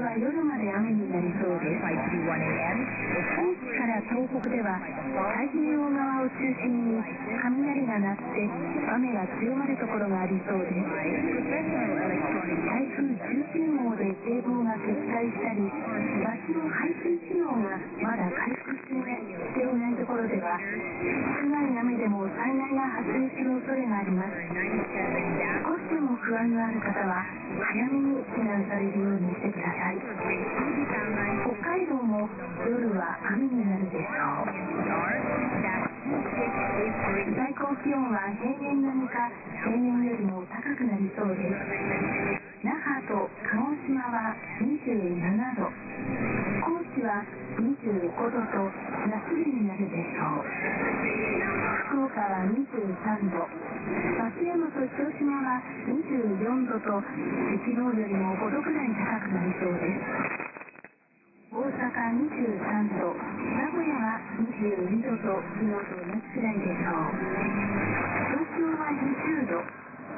は夜まで雨になりそうです。近畿から東北では太平洋側を中心に雷が鳴って雨が強まるところがありそうです。台風19号で堤防が決壊したり、街の排水機能がまだ回復していないところでは、少ない雨でも災害が発生する恐れがあります。不安がある方は、早めに避難されるようにしてください。北海道も夜は雨になるでしょう。最高気温は平年並みか平年よりも高くなりそうです。那覇と鹿児島は27度、高知は25度と夏日になるでしょう。福岡は23度、松山と広島は24度と昨日よりも5度くらい高くなりそうです。大阪23度、名古屋は22度と昨日と同じくらいでしょう。東京は20度、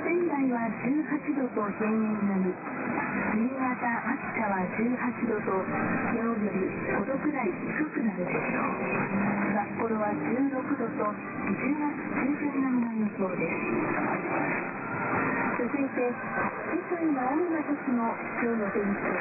仙台は18度と平年並み、新潟、秋田は18度と昨日より5度くらい低くなるでしょう。は16度と10月中旬並みの予想です。続いて、世界の雨の時の今日の天気を